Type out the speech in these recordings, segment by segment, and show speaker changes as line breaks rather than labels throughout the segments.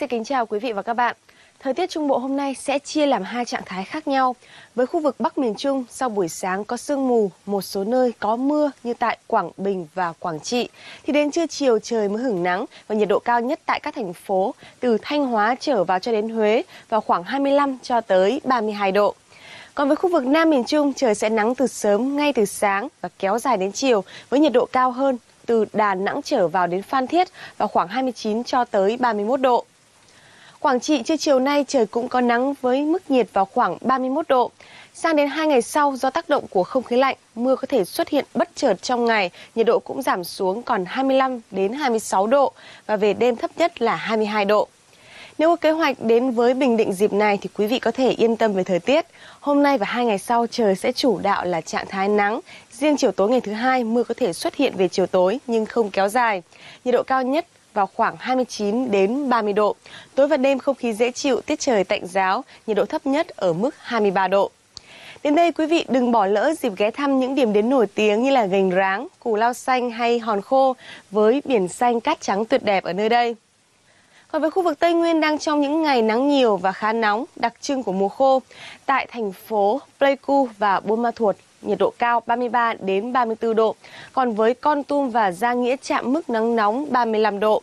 Xin kính chào quý vị và các bạn. Thời tiết Trung Bộ hôm nay sẽ chia làm hai trạng thái khác nhau. Với khu vực Bắc miền Trung, sau buổi sáng có sương mù, một số nơi có mưa như tại Quảng Bình và Quảng Trị, thì đến trưa chiều trời mới hửng nắng và nhiệt độ cao nhất tại các thành phố từ Thanh Hóa trở vào cho đến Huế vào khoảng 25 cho tới 32 độ. Còn với khu vực Nam miền Trung, trời sẽ nắng từ sớm ngay từ sáng và kéo dài đến chiều với nhiệt độ cao hơn từ Đà Nẵng trở vào đến Phan Thiết vào khoảng 29 cho tới 31 độ. Quảng Trị trưa chiều nay trời cũng có nắng với mức nhiệt vào khoảng 31 độ. Sang đến hai ngày sau do tác động của không khí lạnh, mưa có thể xuất hiện bất chợt trong ngày, nhiệt độ cũng giảm xuống còn 25 đến 26 độ và về đêm thấp nhất là 22 độ. Nếu có kế hoạch đến với Bình Định dịp này thì quý vị có thể yên tâm về thời tiết. Hôm nay và hai ngày sau trời sẽ chủ đạo là trạng thái nắng. Riêng chiều tối ngày thứ hai mưa có thể xuất hiện về chiều tối nhưng không kéo dài. Nhiệt độ cao nhất vào khoảng 29 đến 30 độ. Tối và đêm không khí dễ chịu, tiết trời tạnh giáo, nhiệt độ thấp nhất ở mức 23 độ. Đến đây quý vị đừng bỏ lỡ dịp ghé thăm những điểm đến nổi tiếng như là Gành Ráng, Cù Lao Xanh hay Hòn Khô với biển xanh cát trắng tuyệt đẹp ở nơi đây. Còn với khu vực Tây Nguyên đang trong những ngày nắng nhiều và khá nóng, đặc trưng của mùa khô, tại thành phố Pleiku và Buôn Ma Thuột, nhiệt độ cao 33 đến 34 độ. Còn với Con Tum và Gia Nghĩa chạm mức nắng nóng 35 độ.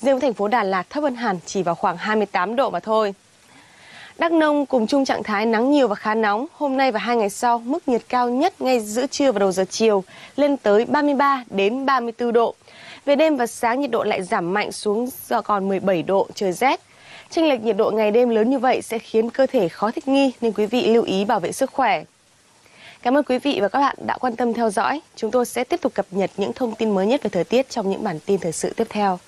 Riêng thành phố Đà Lạt thấp hơn hẳn chỉ vào khoảng 28 độ mà thôi. Đắk Nông cùng chung trạng thái nắng nhiều và khá nóng. Hôm nay và hai ngày sau, mức nhiệt cao nhất ngay giữa trưa và đầu giờ chiều lên tới 33 đến 34 độ. Về đêm và sáng nhiệt độ lại giảm mạnh xuống do còn 17 độ, trời rét. Chênh lệch nhiệt độ ngày đêm lớn như vậy sẽ khiến cơ thể khó thích nghi nên quý vị lưu ý bảo vệ sức khỏe. Cảm ơn quý vị và các bạn đã quan tâm theo dõi. Chúng tôi sẽ tiếp tục cập nhật những thông tin mới nhất về thời tiết trong những bản tin thời sự tiếp theo.